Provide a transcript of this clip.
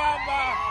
爸爸